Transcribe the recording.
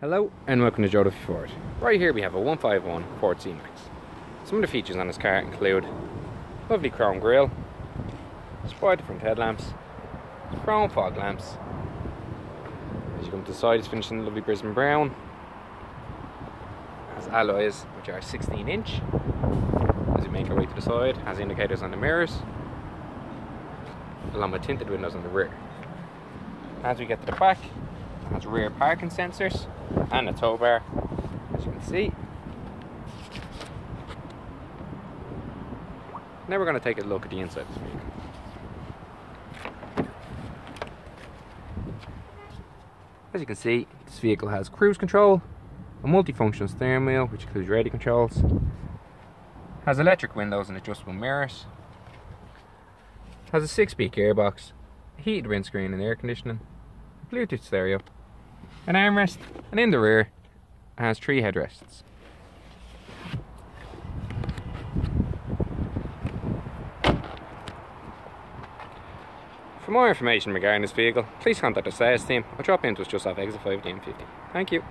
Hello and welcome to Joe Ford. Right here we have a 151 Ford C-Max. Some of the features on this car include lovely chrome grille, spider front headlamps, chrome fog lamps. As you come to the side it's finished in lovely Brisbane brown. Has alloys which are 16 inch. As you make our way to the side, has indicators on the mirrors, along with tinted windows on the rear. As we get to the back, has rear parking sensors and a tow bar, as you can see. Now we're going to take a look at the inside of this vehicle. As you can see, this vehicle has cruise control, a multifunction steering wheel which includes radio controls, has electric windows and adjustable mirrors, has a 6-speed gearbox, heated windscreen and air conditioning, Bluetooth stereo, an armrest, and in the rear has three headrests. For more information regarding this vehicle, please contact the sales team or drop into us just off exit 5 D M 50 Thank you.